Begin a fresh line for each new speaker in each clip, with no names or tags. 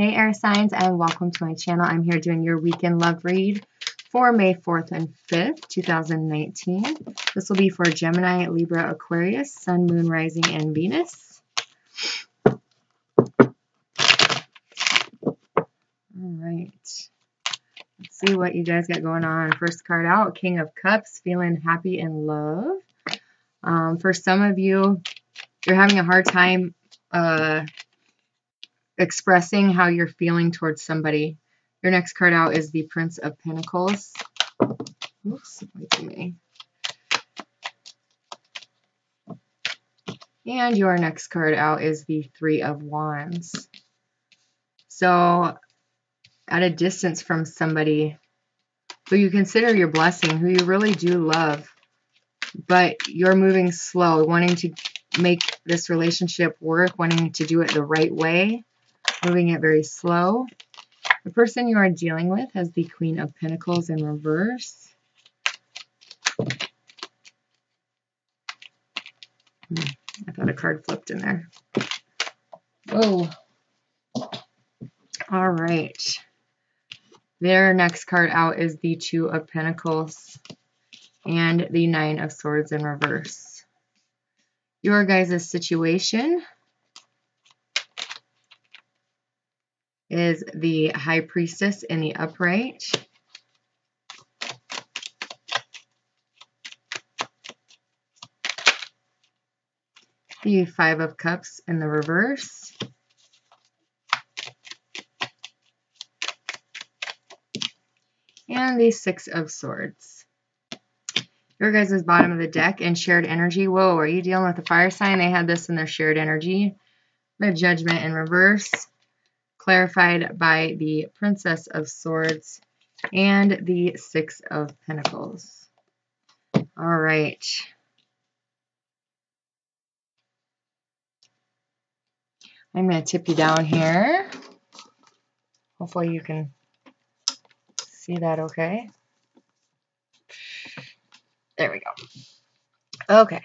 Hey air signs and welcome to my channel. I'm here doing your weekend love read for May 4th and 5th, 2019. This will be for Gemini, Libra, Aquarius, Sun, Moon, Rising, and Venus. All right. Let's see what you guys got going on. First card out, King of Cups, feeling happy in love. Um, for some of you, you're having a hard time uh, expressing how you're feeling towards somebody. Your next card out is the Prince of Pentacles. Oops. And your next card out is the Three of Wands. So, at a distance from somebody who you consider your blessing, who you really do love, but you're moving slow, wanting to make this relationship work, wanting to do it the right way, moving it very slow. The person you are dealing with has the Queen of Pentacles in reverse. Hmm, I thought a card flipped in there. Oh. All right. Their next card out is the Two of Pentacles and the Nine of Swords in reverse. Your guys' situation is the High Priestess in the upright. The Five of Cups in the reverse. And the Six of Swords. Your guys' bottom of the deck and shared energy. Whoa, are you dealing with a fire sign? They had this in their shared energy. The Judgment in reverse clarified by the Princess of Swords and the Six of Pentacles. All right. I'm going to tip you down here. Hopefully you can see that okay. There we go. Okay.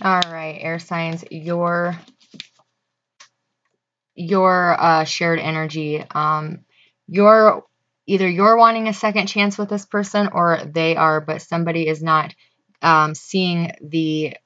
All right, air signs, your your uh, shared energy. Um, you're either you're wanting a second chance with this person or they are, but somebody is not um, seeing the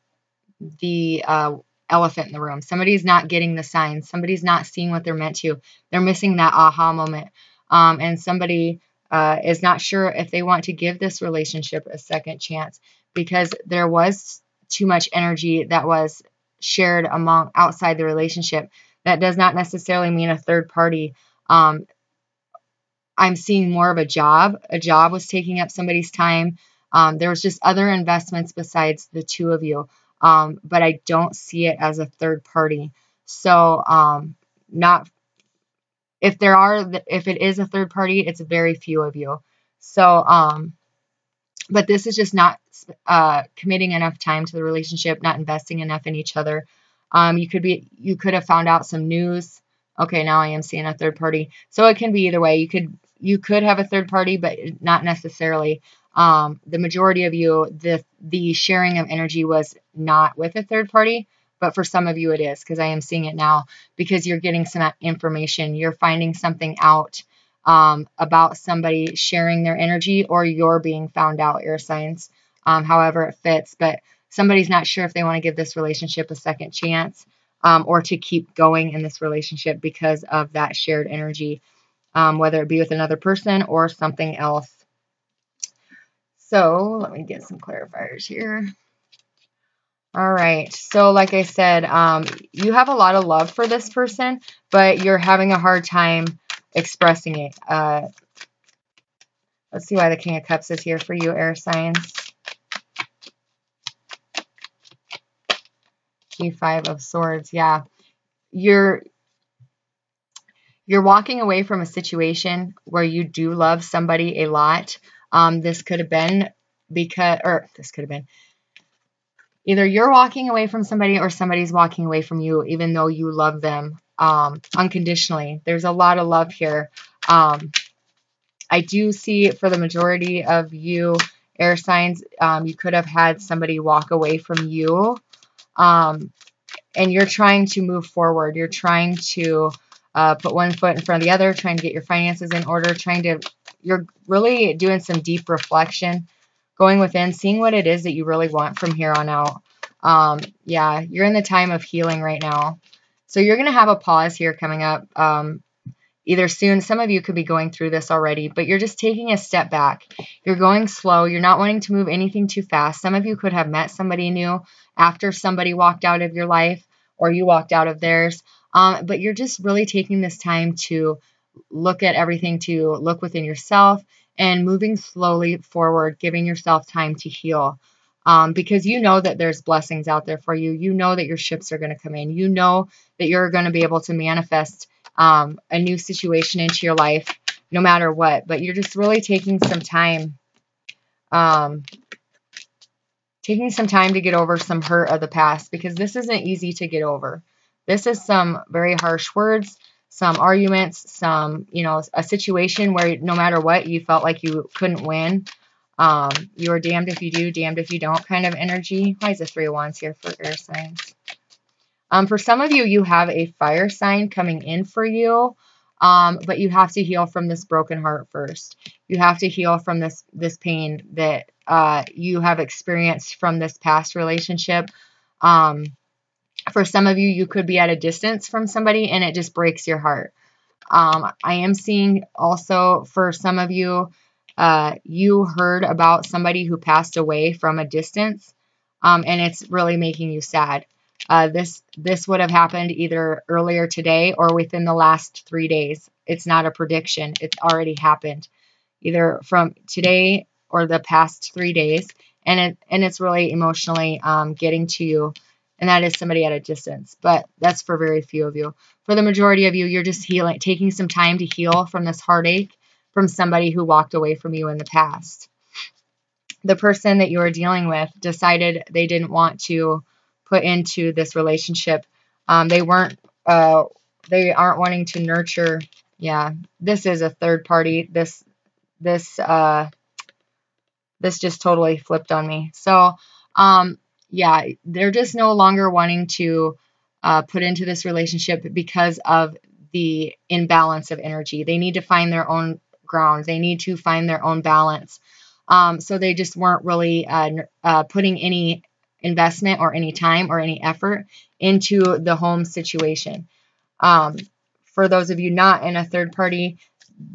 the uh, elephant in the room. Somebody's not getting the signs. Somebody's not seeing what they're meant to. They're missing that aha moment. Um, and somebody uh, is not sure if they want to give this relationship a second chance because there was too much energy that was shared among outside the relationship. That does not necessarily mean a third party. Um, I'm seeing more of a job. A job was taking up somebody's time. Um, there was just other investments besides the two of you, um, but I don't see it as a third party. So, um, not if there are, if it is a third party, it's very few of you. So, um, but this is just not uh, committing enough time to the relationship, not investing enough in each other. Um, you could be, you could have found out some news. Okay, now I am seeing a third party. So it can be either way. You could, you could have a third party, but not necessarily. Um, the majority of you, the the sharing of energy was not with a third party, but for some of you it is because I am seeing it now because you're getting some information. You're finding something out um, about somebody sharing their energy or you're being found out, air signs um, however it fits. But somebody's not sure if they want to give this relationship a second chance um, or to keep going in this relationship because of that shared energy, um, whether it be with another person or something else. So let me get some clarifiers here. All right. So like I said, um, you have a lot of love for this person, but you're having a hard time expressing it. Uh, let's see why the King of Cups is here for you, air signs. Five of Swords. Yeah. You're you're walking away from a situation where you do love somebody a lot. Um, this could have been because, or this could have been either you're walking away from somebody or somebody's walking away from you, even though you love them um, unconditionally. There's a lot of love here. Um, I do see for the majority of you air signs, um, you could have had somebody walk away from you Um, and you're trying to move forward. You're trying to uh, put one foot in front of the other, trying to get your finances in order, trying to, you're really doing some deep reflection, going within, seeing what it is that you really want from here on out. Um, yeah, you're in the time of healing right now. So you're going to have a pause here coming up. Um, either soon. Some of you could be going through this already, but you're just taking a step back. You're going slow. You're not wanting to move anything too fast. Some of you could have met somebody new after somebody walked out of your life or you walked out of theirs. Um, but you're just really taking this time to look at everything, to look within yourself and moving slowly forward, giving yourself time to heal. Um, because you know that there's blessings out there for you. You know that your ships are going to come in. You know that you're going to be able to manifest um, a new situation into your life, no matter what. But you're just really taking some time, um, taking some time to get over some hurt of the past because this isn't easy to get over. This is some very harsh words, some arguments, some, you know, a situation where no matter what, you felt like you couldn't win. Um, you are damned if you do, damned if you don't kind of energy. Why is the three of wands here for air signs? Um, for some of you, you have a fire sign coming in for you, um, but you have to heal from this broken heart first. You have to heal from this this pain that uh, you have experienced from this past relationship. Um, for some of you, you could be at a distance from somebody and it just breaks your heart. Um, I am seeing also for some of you, uh, you heard about somebody who passed away from a distance um, and it's really making you sad. Uh, this this would have happened either earlier today or within the last three days. It's not a prediction. It's already happened, either from today or the past three days, and it and it's really emotionally um, getting to you, and that is somebody at a distance. But that's for very few of you. For the majority of you, you're just healing, taking some time to heal from this heartache from somebody who walked away from you in the past. The person that you are dealing with decided they didn't want to put into this relationship. Um, they weren't, uh, they aren't wanting to nurture. Yeah, this is a third party. This, this, uh, this just totally flipped on me. So, um, yeah, they're just no longer wanting to uh, put into this relationship because of the imbalance of energy. They need to find their own ground. They need to find their own balance. Um, so they just weren't really uh, uh, putting any investment or any time or any effort into the home situation. Um, for those of you not in a third party,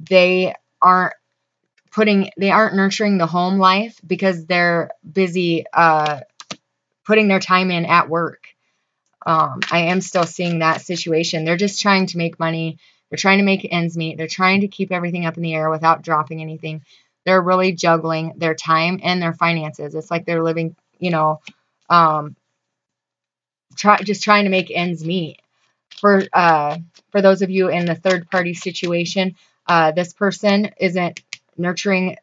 they aren't putting they aren't nurturing the home life because they're busy uh, putting their time in at work. Um, I am still seeing that situation. They're just trying to make money. They're trying to make ends meet. They're trying to keep everything up in the air without dropping anything. They're really juggling their time and their finances. It's like they're living, you know, um, try just trying to make ends meet. For uh, for those of you in the third party situation, uh, this person isn't nurturing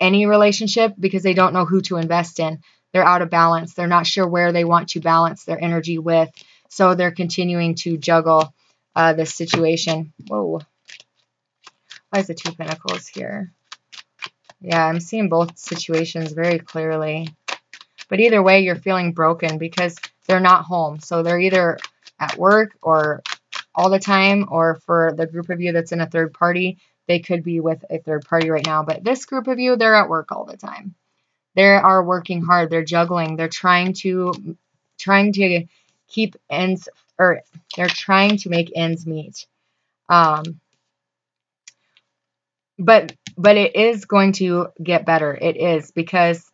any relationship because they don't know who to invest in. They're out of balance. They're not sure where they want to balance their energy with. So they're continuing to juggle uh, this situation. Whoa. Why is the Two Pentacles here? Yeah, I'm seeing both situations very clearly. But either way, you're feeling broken because they're not home. So they're either at work or all the time, or for the group of you that's in a third party, they could be with a third party right now. But this group of you, they're at work all the time. They are working hard. They're juggling. They're trying to trying to keep ends or they're trying to make ends meet. Um, but but it is going to get better. It is because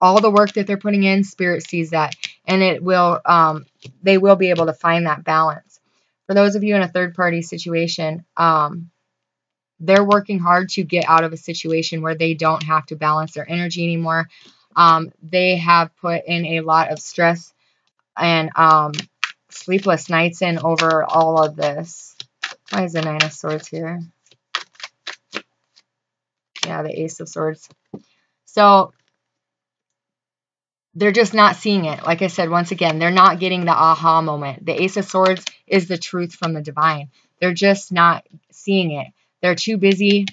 all the work that they're putting in, Spirit sees that, and it will, um, they will be able to find that balance. For those of you in a third party situation, um, they're working hard to get out of a situation where they don't have to balance their energy anymore. Um, they have put in a lot of stress and um, sleepless nights in over all of this. Why is the Nine of Swords here? Yeah, the Ace of Swords. So they're just not seeing it. Like I said, once again, they're not getting the aha moment. The Ace of Swords is the truth from the divine. They're just not seeing it. They're too busy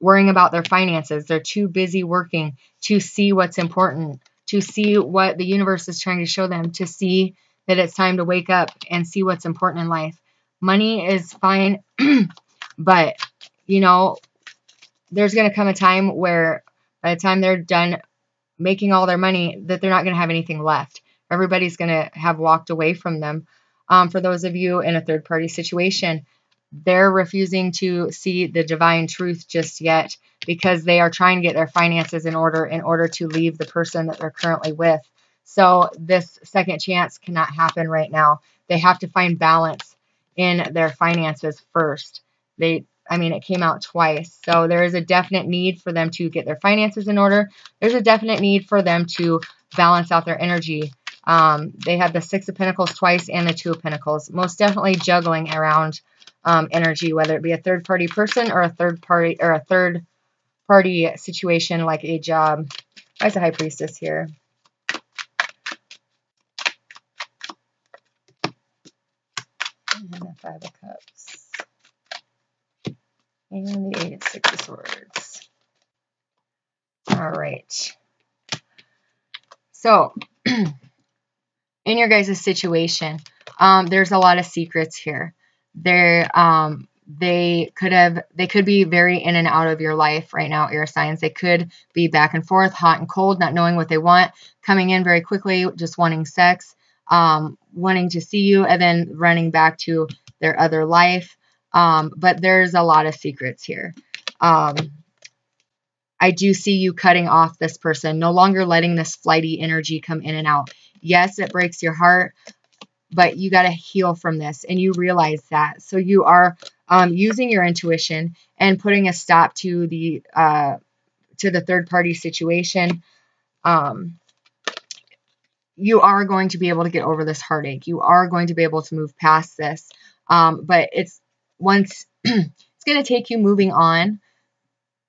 worrying about their finances. They're too busy working to see what's important to see what the universe is trying to show them, to see that it's time to wake up and see what's important in life. Money is fine, but you know, there's going to come a time where by the time they're done making all their money, that they're not going to have anything left. Everybody's going to have walked away from them. Um, for those of you in a third party situation, they're refusing to see the divine truth just yet because they are trying to get their finances in order in order to leave the person that they're currently with. So this second chance cannot happen right now. They have to find balance in their finances first. They I mean, it came out twice. So there is a definite need for them to get their finances in order. There's a definite need for them to balance out their energy. Um, they have the Six of Pentacles twice and the Two of Pentacles. Most definitely juggling around um, energy, whether it be a third party person or a third party or a third party situation like a job. Why is the High Priestess here? And the Five of Cups. And the Eight of Six of Swords. All right. So, in your guys' situation, um, there's a lot of secrets here. There, um, they could have, they could be very in and out of your life right now, air signs. They could be back and forth, hot and cold, not knowing what they want, coming in very quickly, just wanting sex, um, wanting to see you, and then running back to their other life. Um, but there's a lot of secrets here. Um, I do see you cutting off this person, no longer letting this flighty energy come in and out. Yes, it breaks your heart, but you got to heal from this and you realize that. So you are um, using your intuition and putting a stop to the uh, to the third party situation. Um, you are going to be able to get over this heartache. You are going to be able to move past this. Um, but it's once it's going to take you moving on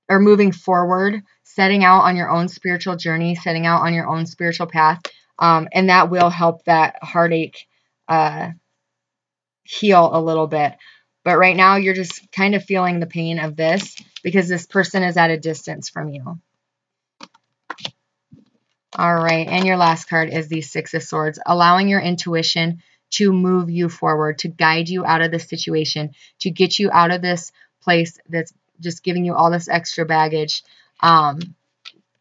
or moving forward, setting out on your own spiritual journey, setting out on your own spiritual path. Um, and that will help that heartache uh, heal a little bit. But right now, you're just kind of feeling the pain of this because this person is at a distance from you. All right, and your last card is the Six of Swords, allowing your intuition to move you forward, to guide you out of this situation, to get you out of this place that's just giving you all this extra baggage. Um,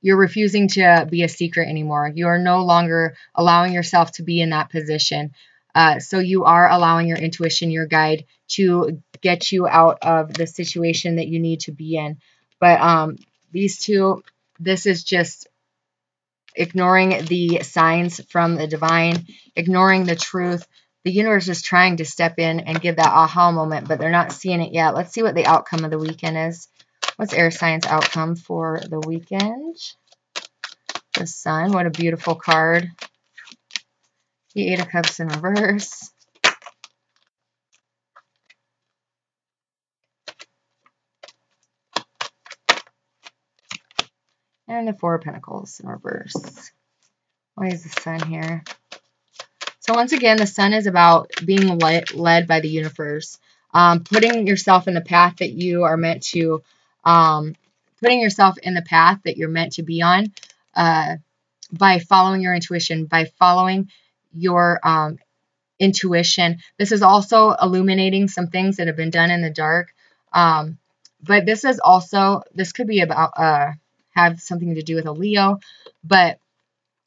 you're refusing to be a secret anymore. You are no longer allowing yourself to be in that position. Uh, so you are allowing your intuition, your guide, to get you out of the situation that you need to be in. But um, these two, this is just ignoring the signs from the divine, ignoring the truth, the universe is trying to step in and give that aha moment, but they're not seeing it yet. Let's see what the outcome of the weekend is. What's air signs outcome for the weekend? The sun. What a beautiful card. The eight of cups in reverse. And the four of pentacles in reverse. Why is the sun here? So once again, the sun is about being led, led by the universe, um, putting yourself in the path that you are meant to, um, putting yourself in the path that you're meant to be on uh, by following your intuition, by following your um, intuition. This is also illuminating some things that have been done in the dark. Um, but this is also, this could be about, uh, have something to do with a Leo, but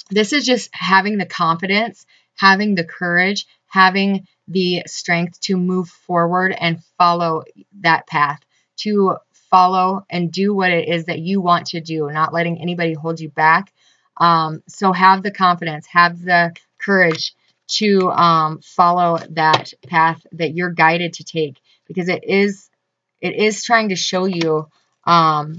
this is just having the confidence having the courage, having the strength to move forward and follow that path, to follow and do what it is that you want to do, not letting anybody hold you back. Um, so have the confidence, have the courage to um, follow that path that you're guided to take because it is it is trying to show you um,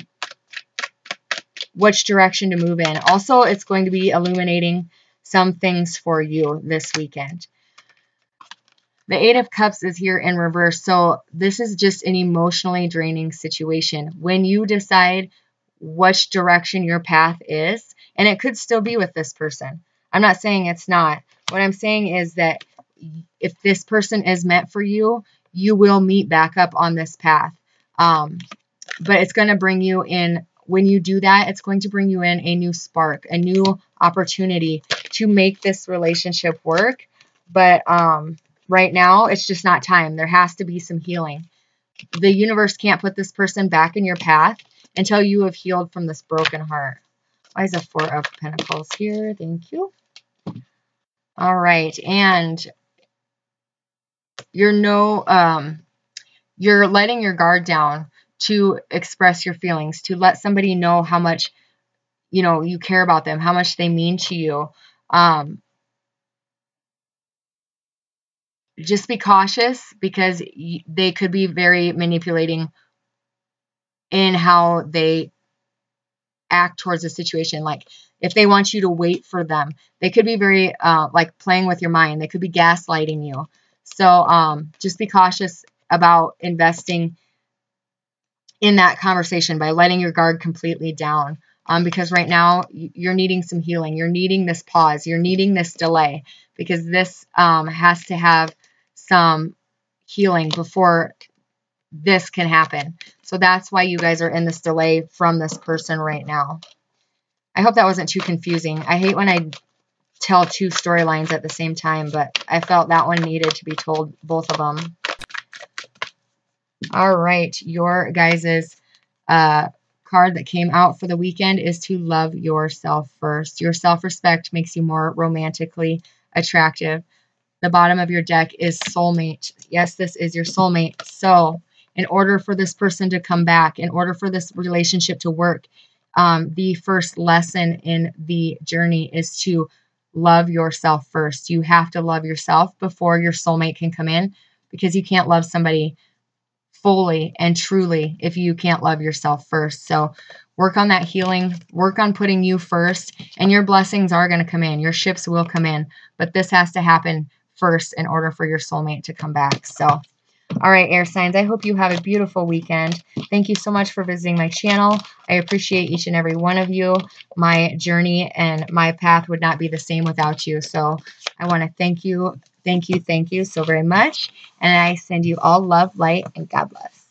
which direction to move in. Also, it's going to be illuminating some things for you this weekend. The Eight of Cups is here in reverse. So this is just an emotionally draining situation. When you decide which direction your path is, and it could still be with this person. I'm not saying it's not. What I'm saying is that if this person is meant for you, you will meet back up on this path. Um, but it's going to bring you in when you do that, it's going to bring you in a new spark, a new opportunity to make this relationship work. But um, right now, it's just not time. There has to be some healing. The universe can't put this person back in your path until you have healed from this broken heart. Why is a Four of Pentacles here? Thank you. All right. And you're no, um, you're letting your guard down to express your feelings, to let somebody know how much, you know, you care about them, how much they mean to you. Um, just be cautious because they could be very manipulating in how they act towards a situation. Like if they want you to wait for them, they could be very uh, like playing with your mind. They could be gaslighting you. So um, just be cautious about investing in that conversation by letting your guard completely down. Um, because right now you're needing some healing. You're needing this pause. You're needing this delay because this um, has to have some healing before this can happen. So that's why you guys are in this delay from this person right now. I hope that wasn't too confusing. I hate when I tell two storylines at the same time, but I felt that one needed to be told, both of them. All right, your guys's uh, card that came out for the weekend is to love yourself first. Your self-respect makes you more romantically attractive. The bottom of your deck is soulmate. Yes, this is your soulmate. So in order for this person to come back, in order for this relationship to work, um, the first lesson in the journey is to love yourself first. You have to love yourself before your soulmate can come in because you can't love somebody fully and truly if you can't love yourself first. So work on that healing, work on putting you first, and your blessings are going to come in. Your ships will come in, but this has to happen first in order for your soulmate to come back. So all right, air signs, I hope you have a beautiful weekend. Thank you so much for visiting my channel. I appreciate each and every one of you. My journey and my path would not be the same without you. So I want to thank you, thank you, thank you so very much. And I send you all love, light, and God bless.